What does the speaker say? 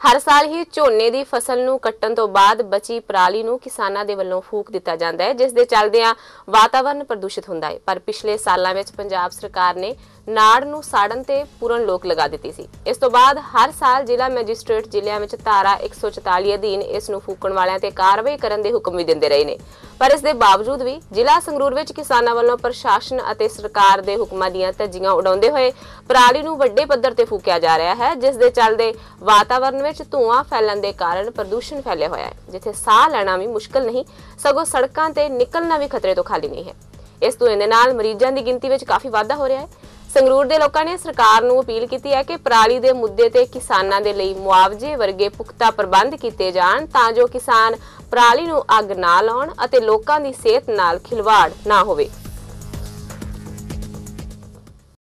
ਹਰ ਸਾਲ ਹੀ ਝੋਨੇ ਦੀ ਫਸਲ ਨੂੰ ਕੱਟਣ ਤੋਂ ਬਾਅਦ ਬਚੀ ਪਰਾਲੀ ਨੂੰ ਕਿਸਾਨਾਂ ਦੇ ਵੱਲੋਂ ਫੂਕ ਦਿੱਤਾ ਜਾਂਦਾ ਹੈ, ਜਿਸ ਦੇ ਚਲਦਿਆਂ ਵਾਤਾਵਰਣ ਪ੍ਰਦੂਸ਼ਿਤ ਹੁੰਦਾ ਹੈ। ਪਰ ਪਿਛਲੇ ਸਾਲਾਂ ਵਿੱਚ ਪੰਜਾਬ ਸਰਕਾਰ ਨੇ ਨਾੜ ਨੂੰ ਸਾੜਨ ਤੇ ਪੂਰਨ ਲੋਕ ਲਗਾ ਦਿੱਤੀ ਸੀ। ਇਸ ਤੋਂ ਬਾਅਦ ਹਰ ਸਾਲ ਜ਼ਿਲ੍ਹਾ ਮੈਜਿਸਟ੍ਰੇਟ ਜ਼ਿਲ੍ਹਿਆਂ ਵਿੱਚ ਧਾਰਾ 144 ਅਧੀਨ ਇਸ ਨੂੰ ਫੂਕਣ ਵਾਲਿਆਂ ਤੇ ਕਾਰਵਾਈ ਕਰਨ ਦੇ ਹੁਕਮ ਵੀ ਦਿੰਦੇ ਰਹੇ ਨੇ। ਪਰ ਇਸ ਦੇ ਬਾਵਜੂਦ ਵੀ ਜ਼ਿਲ੍ਹਾ ਸੰਗਰੂਰ ਵਿੱਚ ਕਿਸਾਨਾਂ ਵੱਲੋਂ ਪ੍ਰਸ਼ਾਸਨ ਅਤੇ ਸਰਕਾਰ ਦੇ ਹੁਕਮਾਂ ਦੀਆਂ ਧੱਜੀਆਂ ਉਡਾਉਂਦੇ ਹੋਏ ਪਰਾਲੀ ਨੂੰ ਵੱਡੇ ਪੱਧਰ ਤੇ ਫੂਕਿਆ ਜਾ ਰਿਹਾ ਹੈ, ਜਿਸ ਦੇ ਚੱਲਦੇ ਵਾਤਾਵਰਣ ਵਿੱਚ ਧੂਆਂ ਫੈਲਣ ਦੇ ਕਾਰਨ ਪ੍ਰਦੂਸ਼ਣ ਫੈਲਿਆ ਹੋਇਆ ਹੈ, ਜਿੱਥੇ ਸਾਹ ਲੈਣਾ ਵੀ ਮੁਸ਼ਕਲ ਨਹੀਂ, ਸਗੋਂ ਸੜਕਾਂ ਤੇ ਨਿਕਲਣਾ ਵੀ ਖਤਰੇ ਤੋਂ ਖਾਲੀ ਨਹੀਂ ਹੈ। ਇਸ ਧੂਏ ਦੇ ਨਾਲ ਮਰੀਜ਼ਾਂ ਦੀ ਗਿਣਤੀ ਵਿੱਚ ਕਾਫੀ ਵਾਧਾ ਹੋ ਰਿਹਾ ਹੈ। ਸੰਗਰੂਰ ਦੇ ਲੋਕਾਂ ਨੇ ਸਰਕਾਰ ਨੂੰ ਅਪੀਲ ਕੀਤੀ ਹੈ ਕਿ ਪਰਾਲੀ ਦੇ ਮੁੱਦੇ ਤੇ ਕਿਸਾਨਾਂ ਦੇ ਲਈ ਮੁਆਵਜ਼ੇ ਵਰਗੇ ਪੁਖਤਾ ਪ੍ਰਬੰਧ ਕੀਤੇ ਜਾਣ ਤਾਂ ਜੋ ਕਿਸਾਨ ਪਰਾਲੀ ਨੂੰ ਅੱਗ ਨਾ ਲਾਉਣ ਅਤੇ ਲੋਕਾਂ ਦੀ ਸਿਹਤ ਨਾਲ ਖਿਲਵਾੜ ਨਾ ਹੋਵੇ।